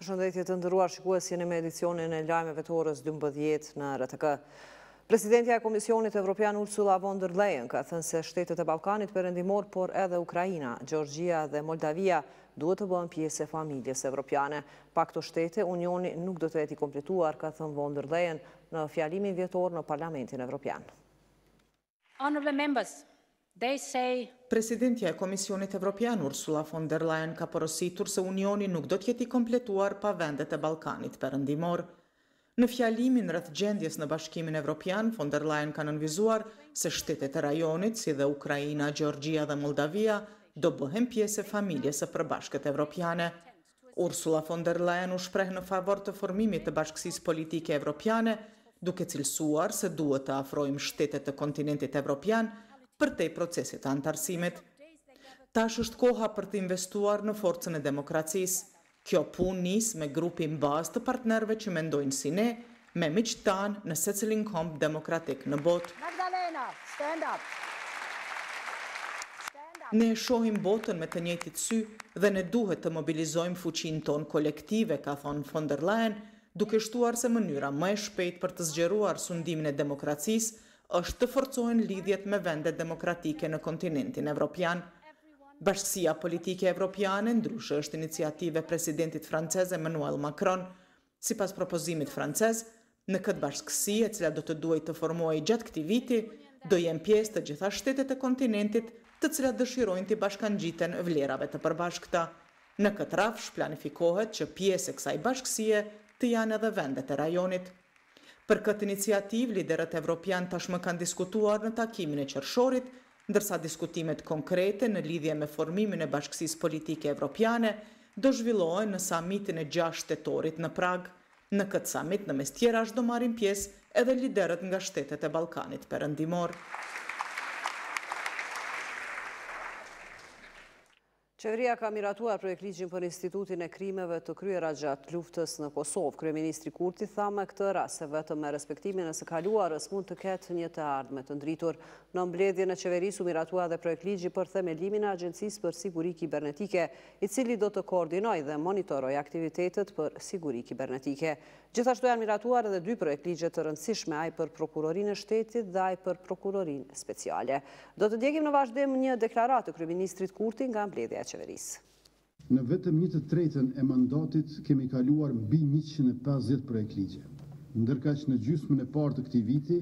Përshëndetje të nderuar shikues jeni me edicionin e lajmeve të orës 12 në RTK. Presidentja e Komisionit Evropian Ursula von der Leyen ka thënë se shtetet e Ballkanit Perëndimor, por edhe Ukraina, Gjeorgjia dhe Moldavia duhet të bëhen pjesë e familjes evropiane. Pa këto shtete, unioni nuk do të jetë i kompletuar, ka thënë von der Leyen, në fjalimin vjetor në Parlamentin Evropian. Honorable members, they say. Presidentja e Komisionit Evropian, Ursula von der Leyen ka porositur se Unioni nuk do të jetë i kompletuar pa vendet e Ballkanit Perëndimor. Në fjalimin rreth gjendjes në Bashkimin Evropian, von der Leyen ka nënvizuar se shtetet e rajonit, si dhe Ukraina, Gjeorgjia dhe Moldavia, do bëhen pjesë e familjes së përbashkët evropiane. Ursula von der Leyen u shpreh në favor të formimit të Bashkësisë Politike Evropiane, duke cilësuar se duhet të afrojmë shtete të kontinentit evropian përtej procesit të anëtarësimit. Tash është koha për të investuar në forcën e demokracisë. Kjo punë nis me grupin bazë të partnerëve që mendojnë si ne, me miqtë tanë në secilin komb demokratik në botë. Magdalena, stand up! Ne e shohim botën me të njëjtit sy dhe ne duhet të mobilizojmë fuqinë tonë kolektive, ka thënë von der Leyen, duke shtuar se mënyra më e shpejtë për të zgjeruar sundimin e demokracisë është të forcohen lidhjet me vendet demokratike në kontinentin evropian. Bashkësia Politike Evropiane ndryshe është iniciativë e presidentit francez Emmanuel Macron, Sipas propozimit francez, në këtë bashkësi, e cila do të duhej të formohej gjatë këtij viti, do jenë pjesë të gjitha shtetet e kontinentit të cilat dëshirojnë t'i bashkangjiten vlerave të përbashkëta. Në këtë rrafsh planifikohet që pjesë e kësaj bashkësie të janë edhe vendet e rajonit. Për këtë iniciativë, liderët evropianë tashmë kanë diskutuar në takimin e qershorit ndërsa diskutimet konkrete në lidhje me formimin e Bashkësisë Politike Evropiane do zhvillohen në samitin e gjashtë tetorit në Pragë. Në këtë samit në mes tjerash do marrin pjesë edhe liderët nga shtetet e Ballkanit Perëndimor. Qeveria ka miratuar projektligjin për Institutin e krimeve të kryera gjatë luftës në Kosovë. Kryeministri Kurti tha me këtë rast se vetëm me respektimin e së kaluarës mund të ketë një të ardhme të ndritur. Në mbledhjen e qeverisë u miratua edhe projektligji për themelimin e Agjencisë për Siguri Kibernetike, i cili do të koordinojë dhe monitorojë aktivitetet për siguri kibernetike. Gjithashtu janë miratuar edhe dy projektligje të rëndësishme, ai për Prokurorinë e Shtetit dhe ai për Prokurorinë Speciale. Do të ndjekim në vazhdim një deklaratë të kryeministrit Kurti nga mbledhja e Qeverisë. Në vetëm një të tretën e mandatit kemi kaluar mbi njëqind e pesëdhjetë projektligje. Ndërkaq në gjysmën e parë të këtij viti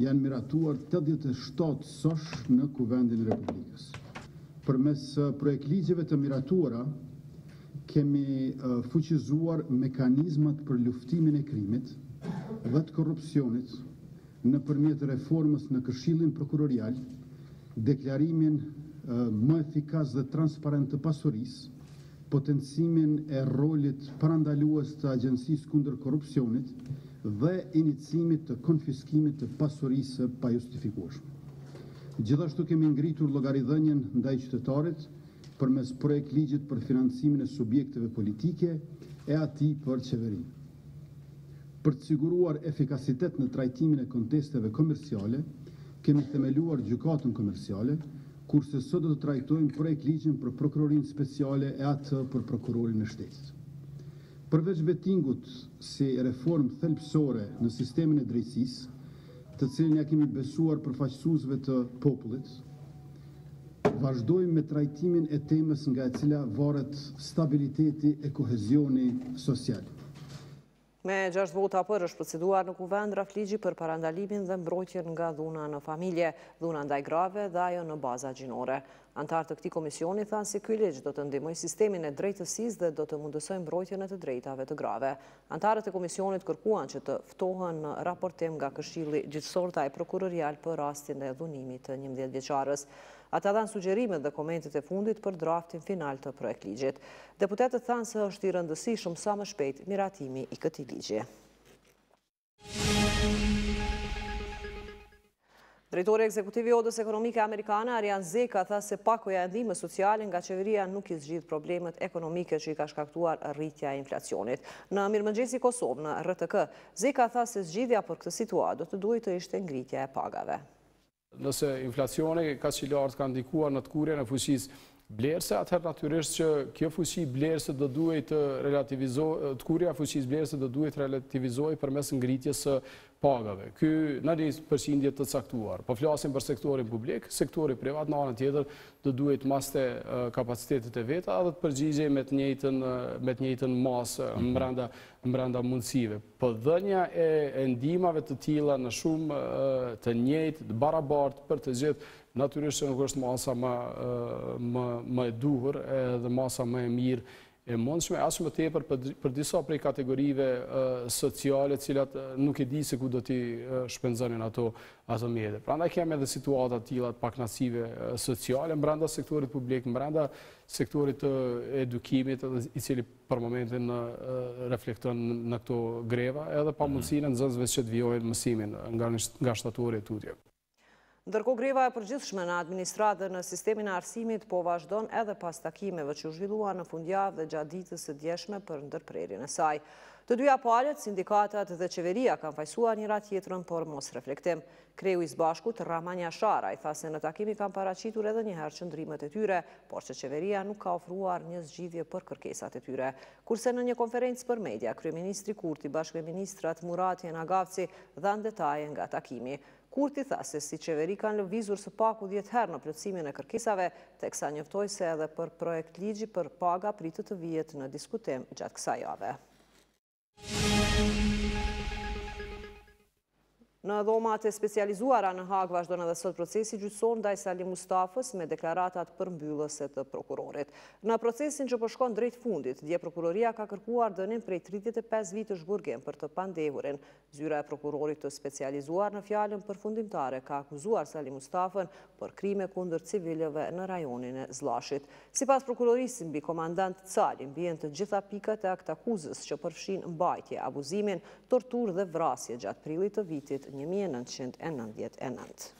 janë miratuar tetëdhjetë e shtatë sosh në Kuvendin e Republikës. Përmes projektligjeve të miratuara Kemi fuqizuar mekanizmat për luftimin e krimit dhe të korrupsionit nëpërmjet reformës në Këshillin Prokurorial, deklarimin më efikas dhe transparent të pasurisë, potencimin e rolit parandalues të Agjencisë Kundër Korrupsionit dhe inicimit të konfiskimit të pasurisë së pajustifikueshme. Gjithashtu kemi ngritur llogaridhënien ndaj qytetarit përmes Projektligjit për Financimin e Subjekteve Politike e atij për Qeverinë. Për të siguruar efikasitet në trajtimin e kontesteve komerciale, kemi themeluar Gjykatën Komerciale, kurse sot do të trajtojmë Projektligjin për Prokurorinë Speciale e atë për Prokurorin e Shtetit. Përveç Vetting-ut si reformë thelbësore në sistemin e drejtësisë, të cilën ia kemi besuar përfaqësuesve të popullit, Vazhdojmë me trajtimin e temës nga e cila varet stabiliteti e kohezioni social. Me gjashtë vota për është proceduar në Kuvend draftligji për parandalimin dhe mbrojtjen nga dhuna në familje, dhuna ndaj grave dhe ajo në baza gjinore. Anëtarë të këtij komisioni thanë se ky ligj do të ndihmojë sistemin e drejtësisë dhe do të mundësojë mbrojtjen e të drejtave të grave. Anëtarët e komisionit kërkuan që të ftohen në raportim nga Këshilli Gjyqësor dhe ai Prokurorial për rastin e dhunimit të njëmbëdhjetëvjeçares. Ata dhanë sugjerimet dhe komentet e fundit për draftin final të projektligjit. Deputetët thanë se është i rëndësishëm sa më shpejt miratimi i këtij ligji. Drejtori ekzekutiv i Odës Ekonomike Amerikane, Arian Zeka, tha se pakoja e ndihmës sociale nga qeveria nuk i zgjidh problemet ekonomike që i ka shkaktuar rritja e inflacionit. Në Mirëmëngjesi Kosovë, në RTK, Zeka tha se zgjidhja për këtë situatë do të duhej të ishte ngritja e pagave. Nëse inflacioni kaq i lartë ka ndikuar në tkurjen e fuqisë blerëse, atëherë natyrisht që kjo fuqi blerëse do duhej të relativizohej, tkurja e fuqisë blerëse do duhej të relativizohej përmes ngritjes së pagave. Ky në një përqindje të caktuar. Po flasim për sektorin publik, sektori privat në anën tjetër do duhej të maste kapacitetet e veta dhe të përgjigjej me të njëjtën, me të njëjtën masë mbrenda, mbrenda mundësive. Po dhënia e ndihmave të tilla në shumë të njëjtë, të barabartë për të gjithë, natyrisht që nuk është masa më më e duhur dhe masa më e mirë e mundshme, as më tepër për, për disa prej kategorive sociale, të cilat nuk e di se ku do t'i shpenzonin ato ato mjete. Prandaj kemi edhe situata të tilla të pakënaqësive sociale brenda sektorit publik, brenda sektorit të edukimit, i cili për momentin reflekton në këto greva edhe pamundësinë e nxënësve që të vijojnë mësimin nga shtatori e tutje. Ndërkohë greva e përgjithshme në administratë dhe në sistemin e arsimit po vazhdon edhe pas takimeve që u zhvilluan në fundjavë dhe gjatë ditës së djeshme për ndërprerjen e saj. Të dyja palët, sindikatat dhe qeveria kanë fajësuar njëra-tjetrën për mosreflektim. Kreu i SBASHK-ut, Rrahman Jasharaj, tha se në takim i kanë paraqitur edhe një herë qëndrimet e tyre, por që qeveria nuk ka ofruar një zgjidhje për kërkesat e tyre. Kurse në një konferencë për media, kryeministri Kurti bashkë me ministrat Murati e Nagavci dhanë detaje nga takimi. Kurti tha se si qeveri kanë lëvizur së paku dhjetë herë në plotësimin e kërkesave, teksa njoftoi se edhe për projektligji për paga pritet të vijë në diskutim gjatë kësaj jave. Në dhomat e specializuara në Hagë vazhdon edhe sot procesi gjyqësor ndaj Salih Mustafës me deklaratat përmbyllëse të prokurorit. Në procesin që po shkon drejt fundit, dje prokuroria ka kërkuar dënim prej 35 vitësh burgim për të pandehurin Zyra e Prokurorit të Specializuar në fjalën përfundimtare ka akuzuar Salih Mustafën për krime kundër civilëve në rajonin e Zllashit. Sipas Prokurorisë, mbi komandant Calin bien të gjitha pikat e aktakuzës që përfshijnë mbajtje, abuzimin, torturë dhe vrasje gjatë prillit të vitit një mijë e nëntëqind e nëntëdhjetë e nëntë.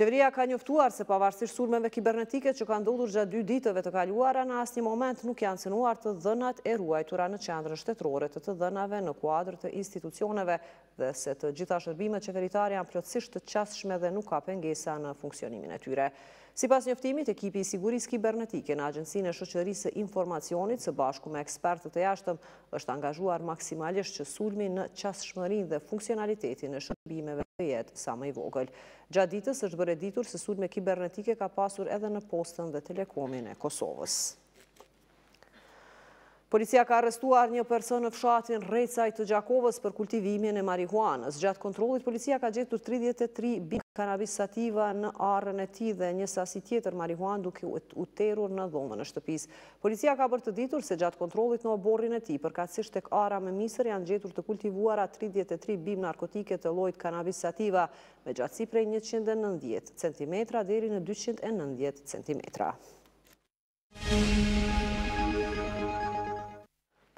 Qeveria ka njoftuar se pavarësisht sulmeve kibernetike që kanë ndodhur gjatë dy ditëve të kaluara, në asnjë moment nuk janë cenuar të dhënat e ruajtura në Qendrën Shtetërore të të Dhënave në kuadër të institucioneve dhe se të gjitha shërbimet qeveritare janë plotësisht të qasshme dhe nuk ka pengesa në funksionimin e tyre. Sipas njoftimit, ekipi i sigurisë kibernetike në Agjencinë e Shoqërisë së Informacionit, së bashku me ekspertë të jashtëm, është angazhuar maksimalisht që sulmi në qasshmërinë dhe funksionalitetin e shërbimeve të jetë sa më i vogël. Gjatë ditës është bërë e ditur se sulme kibernetike ka pasur edhe në Postën dhe Telekomin e Kosovës. Policia ka arrestuar një person në fshatin Rracaj të Gjakovës për kultivimin e marihuanës. Gjatë kontrollit, policia ka gjetur 33 bimë kanabis sativa në arën e tij dhe një sasi tjetër marihuanë duke u terur në dhomën e shtëpisë. Policia ka bërë të ditur se gjatë kontrollit në oborrin e tij, përkatësisht tek ara me misër janë gjetur të kultivuara tridhjetë e tri bimë narkotike të llojit Cannabis sativa, me gjatësi prej njëqind e nëntëdhjetë centimetra deri në dyqind e nëntëdhjetë centimetra.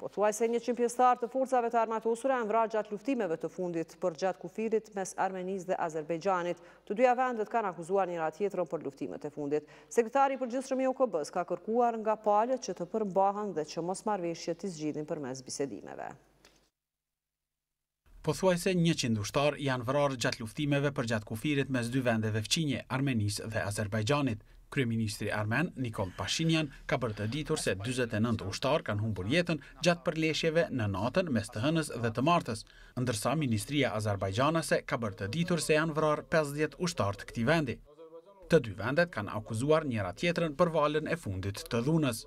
Pothuajse njëqind pjesëtarë të forcave të armatosura janë vrarë gjatë luftimeve të fundit përgjatë kufirit mes Armenisë dhe Azerbejxhanit. Të dyja vendet kanë akuzuar njëra-tjetrën për luftimet e fundit. Sekretari i Përgjithshëm i OKB-së ka kërkuar nga palët që të përmbahen dhe që mosmarrëveshjet t'i zgjidhin përmes bisedimeve. Pothuajse njëqind ushtarë janë vrarë gjatë luftimeve përgjatë kufirit mes dy vendeve fqinje, Armenisë dhe Azerbajxhanit. Kryeministri armen, Nikol Pashinyan, ka bërë të ditur se dyzet e nëntë ushtarë kanë humbur jetën gjatë përleshjeve në natën mes të hënës dhe të martës, ndërsa ministria azerbajxhanase ka bërë të ditur se janë vrarë pesëdhjetë ushtarë të këtij vendi. Të dy vendet kanë akuzuar njëra-tjetrën për valën e fundit të dhunës.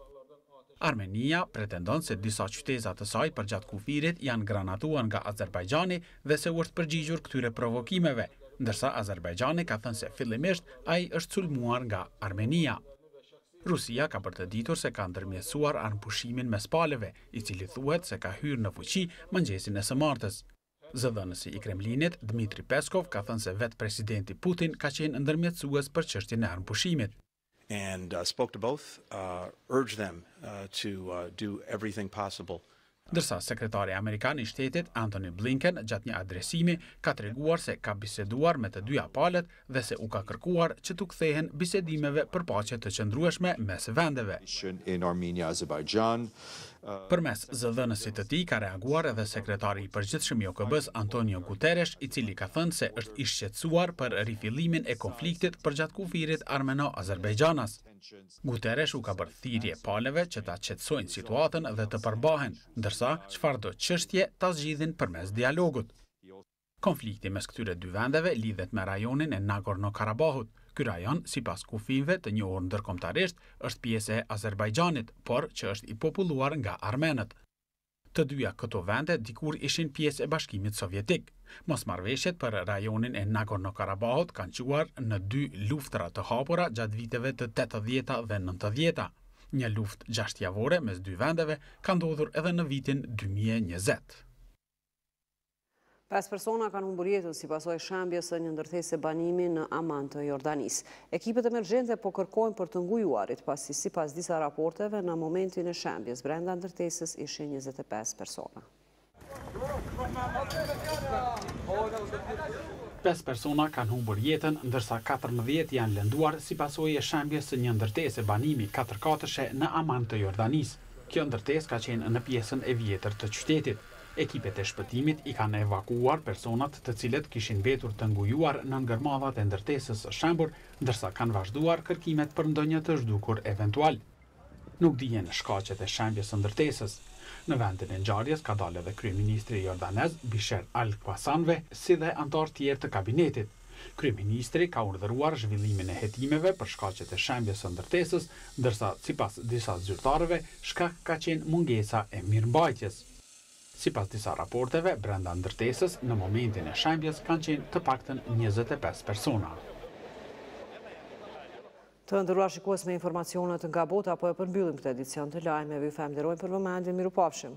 Armenia pretendon se disa qyteza të saj përgjatë kufirit janë granatuar nga Azerbajxhani dhe se u është përgjigjur këtyre provokimeve, ndërsa Azerbajxhani ka thënë se fillimisht ai është sulmuar nga Armenia. Rusia ka bërë të ditur se ka ndërmjetësuar armëpushimin mes palëve, i cili thuhet se ka hyrë në fuqi mëngjesin e së martës. Zëdhënësi i Kremlinit, Dmitry Peskov ka thënë se vetë presidenti Putin ka qenë ndërmjetësues për çështjen e armëpushimit. Ndërsa, Sekretari amerikan i Shtetit, Antony Blinken, gjatë një adresimi, ka treguar se ka biseduar me të dyja palët dhe se u ka kërkuar që t'u kthehen bisedimeve për paqe të qëndrueshme mes vendeve. Përmes zëdhënësit të tij ka reaguar edhe Sekretari i Përgjithshëm i OKB-së, Antonio Guterres, i cili ka thënë se është i shqetësuar për rifillimin e konfliktit përgjatë kufirit armeno-azerbajxhanas. Guterres u ka bërë thirrje palëve që ta qetësojnë situatën dhe të përmbahen, ndërsa çfarëdo çështje ta zgjidhin përmes dialogut. Konflikti mes këtyre dy vendeve lidhet me rajonin e Nagorno-Karabahut. Ky rajon, sipas kufijve të njohur ndërkombëtarisht, është pjesë e Azerbajxhanit, por që është i populluar nga armenët. Të dyja këto vende dikur ishin pjesë e Bashkimit Sovjetik. Mosmarrëveshjet për rajonin e Nagorno-Karabahut kanë çuar në dy luftëra të hapura gjatë viteve të tetëdhjeta dhe nëntëdhjeta. Një luftë gjashtëjavore mes dy vendeve ka ndodhur edhe në vitin dy mijë e njëzet. Pesë persona kanë humbur jetën si pasojë e shembjes së një ndërtese banimi në Aman të Jordanisë. Ekipet emergjente po kërkojnë për të ngujuarit, pasi sipas disa raporteve në momentin e shembjes brenda ndërtesës ishin njëzet e pesë persona. Pesë persona kanë humbur jetën, ndërsa katërmbëdhjetë janë lënduar si pasojë e shembjes së një ndërtese banimi katërkatëshe në Aman të Jordanisë. Kjo ndërtesë ka qenë në pjesën e vjetër të qytetit. Ekipet e shpëtimit i kanë evakuuar personat të cilët kishin mbetur të ngujuar nën gërmadhat e ndërtesës së shembur, ndërsa kanë vazhduar kërkimet për ndonjë të zhdukur eventual. Nuk dihen shkaqet e shembjes së ndërtesës. Në vendin e ngjarjes ka dalë edhe kryeministri jordanez, Bisher al-Khasawneh, si dhe anëtarë tjerë të kabinetit. Kryeministri ka urdhëruar zhvillimin e hetimeve për shkaqet e shembjes së ndërtesës, ndërsa sipas disa zyrtarëve, shkak ka qenë mungesa e mirëmbajtjes. Sipas disa raporteve, brenda ndërtesës, në momentin e shembjes kanë qenë të paktën njëzet e pesë persona. Të nderuar shikues me informacionet nga bota po e përmbyllim këtë edicion të lajmeve ju falenderojmë për vëmendjen mirupafshim